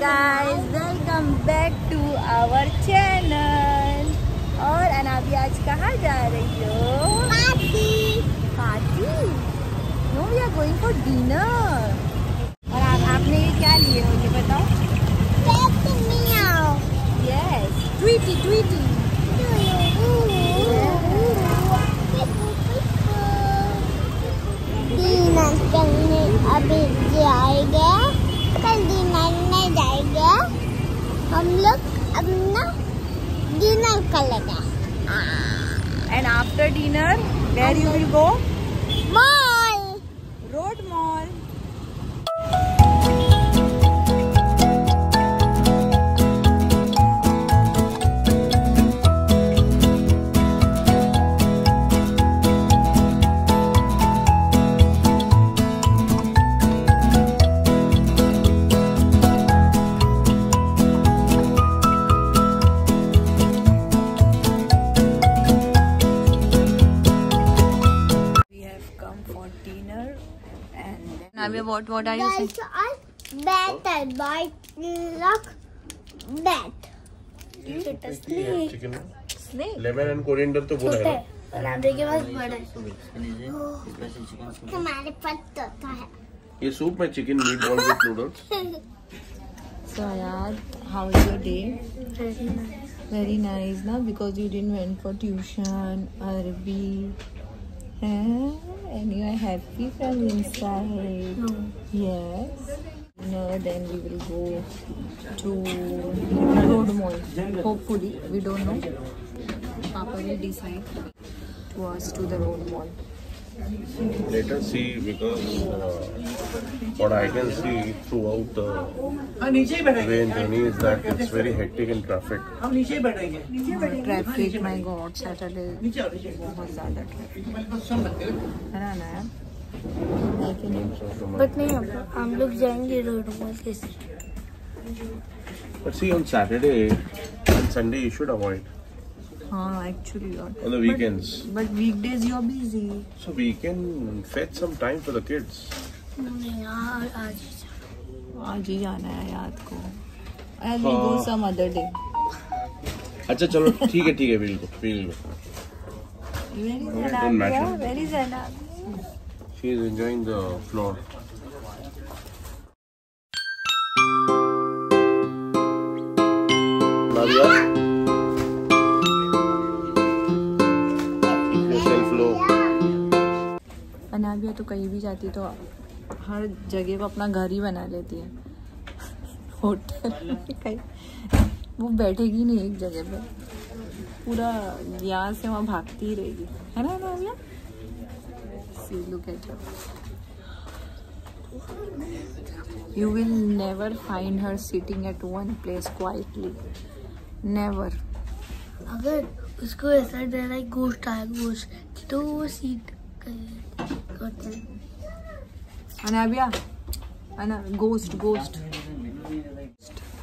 guys, welcome back to our channel. और अनाबी आज कहाँ जा रही हो? Party. Party? No we are going for dinner. और आप आपने ये क्या लिए मुझे बताओ। यस ट्वीटी ट्वीटी अभी जाएँगे कल डिनर नहीं जाएँगे हम लोग अपना डिनर कर लेते हैं and after dinner where you will go mall what what are you saying? That's all better by luck bet. Chicken Snake. Lemon and coriander तो बोला है ना हमारे पास तोता है ये सूप में chicken meatball with noodles So Ayad, how is your day? Very nice, na? Because you didn't went for tuition, Arabi, huh? and you are happy from inside. Yes. No, then we will go to Road Mall. Hopefully, we don't know. Papa will decide to us to the Road Mall. Let us see because uh, what I can see throughout the नीचे way in journey is that it's very hectic in traffic. हम नीचे ही बैठेंगे Traffic, my God, Saturday नीचे आओ नीचे बहुत ज़्यादा traffic हैं है ना ना यार है कि नहीं बट नहीं हम हम लोग जाएँगे road mall But see on Saturday and Sunday you should avoid हाँ एक्चुअली यार on the weekends. But weekdays you are busy So we can fetch some time for the kids. आज आज आज ही जाना है याद को I will go some other day अच्छा चलो ठीक है ठीक है. We'll go. Very Don't matter. जनाबिया वेरी जनाबिया She is अनाबिया तो कहीं भी जाती तो हर जगह को अपना घर ही बना लेती है। होटल कहीं। वो बैठेगी नहीं एक जगह पे। पूरा यहाँ से वहाँ भागती ही रहेगी। है ना Anabia see look at You will never find her sitting at one place quietly. Never. अगर उसको ऐसा डर है गोश्त आया गोश्त तो वो seat Anabia. Ana, ghost, ghost.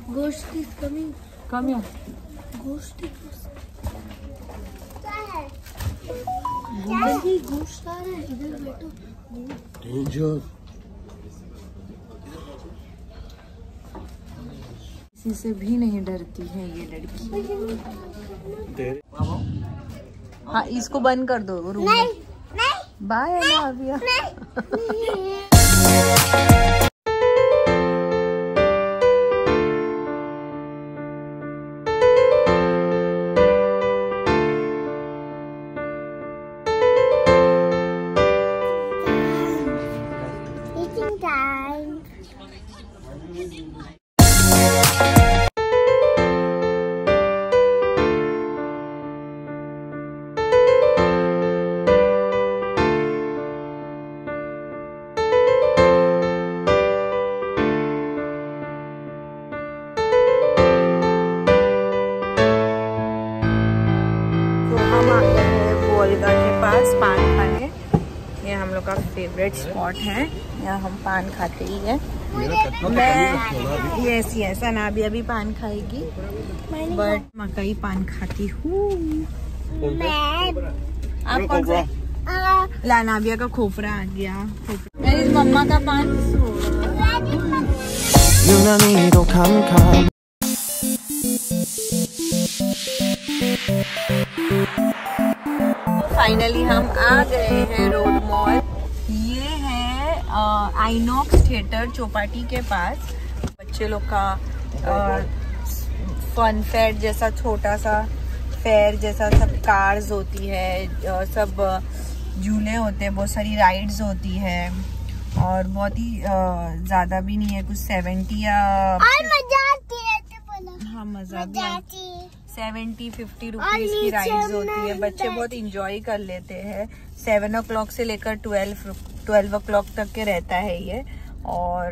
Ghost is coming Come here. Ghost गोश्त आ रहा है इधर बैठो Danger. किसी से भी नहीं डरती है ये लड़की हाँ इसको बंद कर दो रूम नहीं में नहीं बाय अनाबिया फेवरेट स्पॉट है। यहाँ हम पान खाते ही है। मैं यस यस अना भी अभी पान खाएगी। बट मकई पान खाती हूँ। आप कौन से? लानाबिया का खोपरा आ गया। मेरी मम्मा का पान। फाइनली हम आ गए हैं road mall. Inox theatre Chowpatty के पास। बच्चे लोग का फन फेयर जैसा छोटा सा फेयर जैसा सब कार्स होती है सब झूले होते हैं बहुत सारी राइड्स होती है। और बहुत ही ज़्यादा भी नहीं है कुछ सेवेंटी या और मज़ा आती है तो हाँ मज़ा भी आती है सेवेंटी फिफ्टी रुपीज़ की में होती है। बच्चे बहुत इंजॉय कर लेते हैं। सेवन ओ से लेकर ट्वेल्व ट्वेल्व ओ तक के रहता है ये। और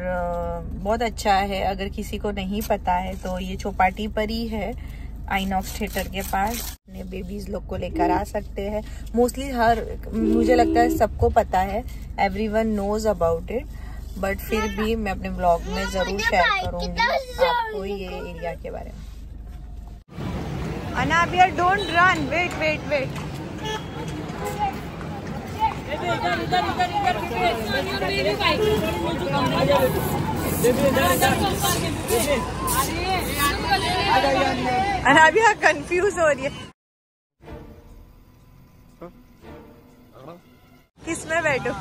बहुत अच्छा है। अगर किसी को नहीं पता है तो ये चौपाटी पर ही है आइनॉक्स थिएटर के पास। अपने बेबीज लोग को लेकर आ सकते हैं। मोस्टली हर मुझे लगता है सबको पता है। Everyone knows about it but फिर भी मैं अपने ब्लॉग में ज़रूर शेयर करूँगी आपको ये एरिया के बारे में। Anabia don't run wait wait wait Anabia confuse हो रही है। किसमें बैठो?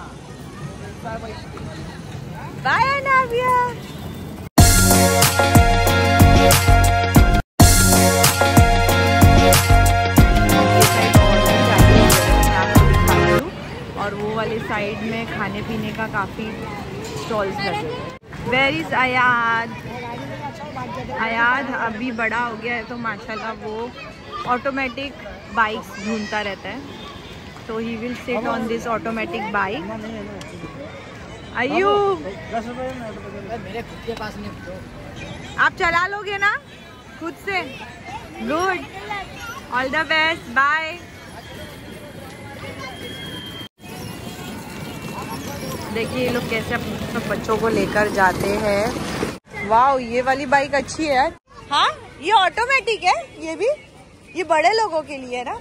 बाय अनाबिया. और वो वाले साइड में खाने पीने का काफ़ी स्टॉल्स लगे वेर इज़ अयाद अयाद अभी बड़ा हो गया है तो माशाल्लाह वो ऑटोमेटिक बाइक्स ढूंढता रहता है। तो he will sit on this automatic bike नहीं आप चला लोगे ना? खुद से। Good all the best bye देखिए ये लोग कैसे अपने बच्चों को लेकर जाते हैं। वाह ये वाली बाइक अच्छी है। यार हाँ ये ऑटोमेटिक है ये भी। ये बड़े लोगों के लिए है ना।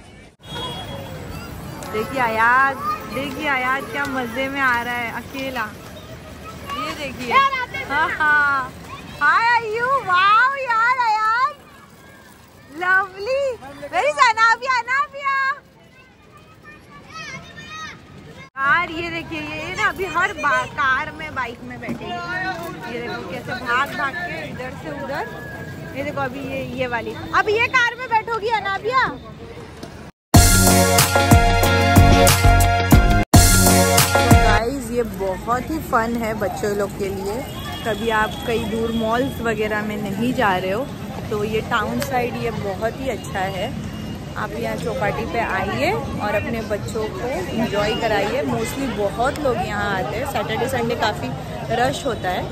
देखिए आयाद देखिए आयाद क्या मज़े में आ रहा है अकेला। ये देखिए। हाँ? हाँ हाय आयु वाओ यार Ayad lovely very Anabia Anabia car ये देखिए ये ना अभी हर बा- कार में बाइक में बैठेगी ये देखो कैसे भाग भाग के इधर से उधर। ये देखो अभी ये ये वाली। अब ये कार में बैठोगी अनाबिया गाइस ये बहुत ही फन है बच्चों लोग के लिए। कभी आप कई दूर मॉल्स वगैरह में नहीं जा रहे हो तो ये टाउन साइड ये बहुत ही अच्छा है। आप यहाँ चौपाटी पे आइए और अपने बच्चों को इंजॉय कराइए। मोस्टली बहुत लोग यहाँ आते हैं। सैटरडे संडे काफ़ी रश होता है।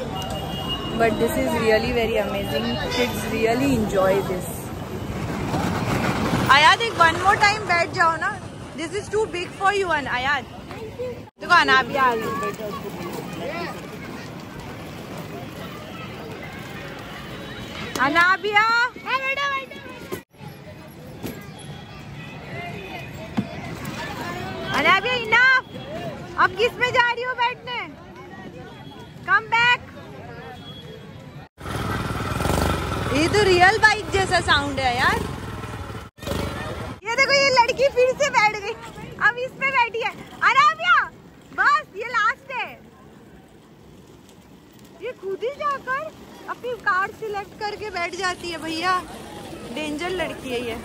But this is really very amazing kids really enjoy this Ayad एक वन मोर टाइम बैठ जाओ ना। This is too big for you अन आयाद देखो अनाबिया आ गई अनाबिया अनाबिया इनफ अब किसमें जा रही हो बैठने? कम बैक ये तो रियल बाइक जैसा साउंड है यार। ये देखो ये लड़की फिर से बैठ गई। अब इसमें बैठी है। अराबिया बस ये लास्ट है। ये खुद ही जाकर अपनी कार सिलेक्ट करके बैठ जाती है भैया। डेंजर लड़की है ये।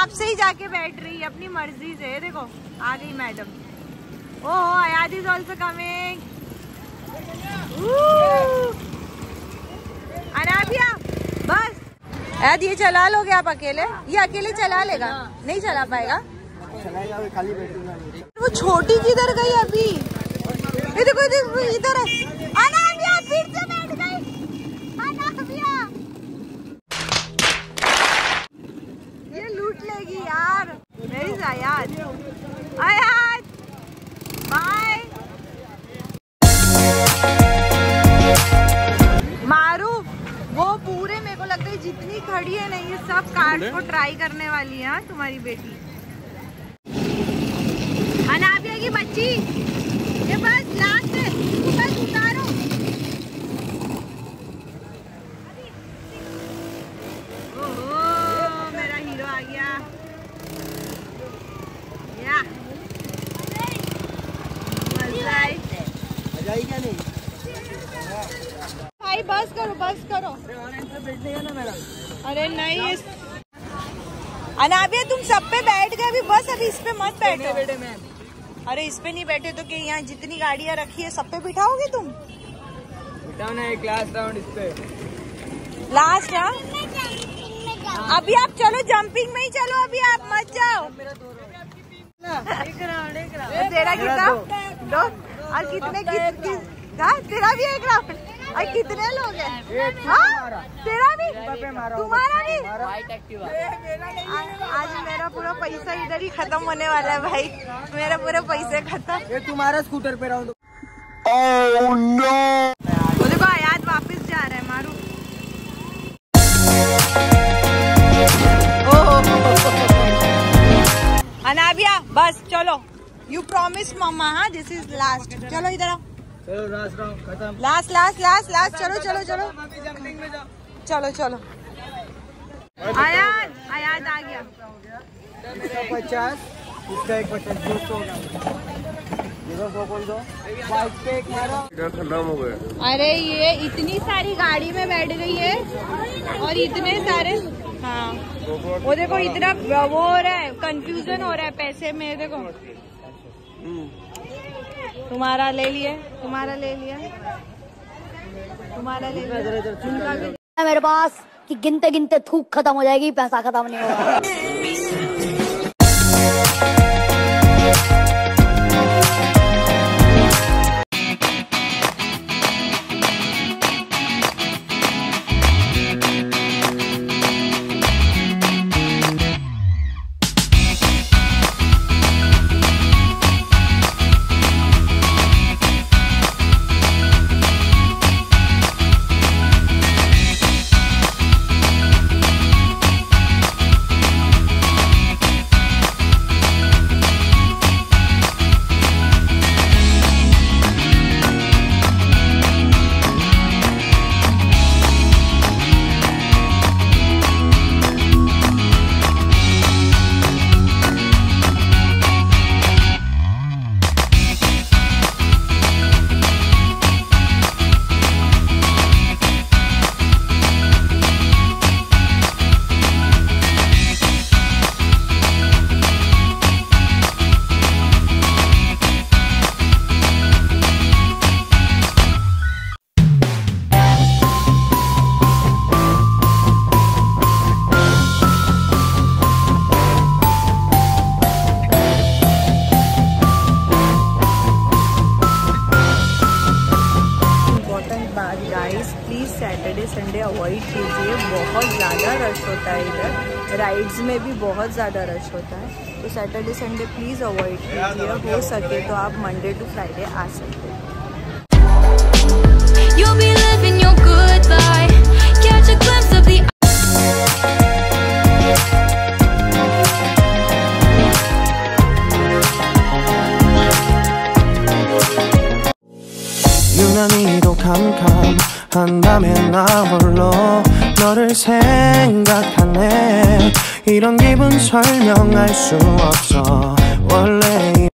में भी अपने आप से ही जाके बैठ रही है अपनी मर्ज़ी से। देखो आ गई madam. Oh Ayad is also coming Anabia बस। अयाद ये चला लोगे आप अकेले? ये अकेले चला लेगा? नहीं चला पाएगा? वो छोटी किधर गई अभी? देखो, इधर है सब पे बैठ गए अभी बस अभी इस पे मत बैठो। बेटे मैं। अरे इस पे नहीं बैठे तो कि यहाँ जितनी गाड़ियाँ रखी है सब पे बिठाओगे तुम? बेटा ना एक लास्ट राउंड इस पे। लास्ट हाँ? अभी आप चलो जंपिंग में ही चलो अभी आप मत जाओ। तेरा कितना? और कितने कित, कित, हाँ, तेरा भी एक राउंड कितने लोग हैं? हाँ? तेरा भी? तुम्हारा भी? आज आज मेरा। पूरा पैसा इधर ही खत्म होने वाला है भाई। मेरा पूरा पैसे खत्म। ये तुम्हारा स्कूटर पे राउंड वो देखो आयात वापस जा रहा है मारू। अनाबिया बस चलो। यू प्रॉमिस मम्मा हाँ दिस इज़ लास्ट चलो इधर आओ। चलो लास्ट राउंड खत्म। लास्ट लास्ट लास्ट लास्ट चलो चलो चलो अभी जंपिंग में जाओ। चलो चलो। आयात आयात आ गया। इसका पचास इसका एक पचास दो सौ। देखो दो कौन दो। बाइक पे एक मारो खत्म हो गया। अरे ये इतनी सारी गाड़ी में बैठ गई है और इतने सारे हाँ। वो देखो इतना वो हो रहा है कंफ्यूजन हो रहा है पैसे में देखो। तुम्हारा ले लिए, तुम्हारा ले लिया तुम्हारा ले लिया मेरे पास कि गिनते गिनते थूक खत्म हो जाएगी, पैसा खत्म नहीं होगा। इधर राइड्स में भी बहुत ज़्यादा रश होता है तो सैटरडे संडे प्लीज़ अवॉइड कीजिए हो सके तो आप मंडे टू फ्राइडे आ सकते हैं You'll be living your good life. Catch a glimpse of the 유난히도 캄캄한다면 나 홀로 너를 생각하네 이런 기분 설명할 수 없어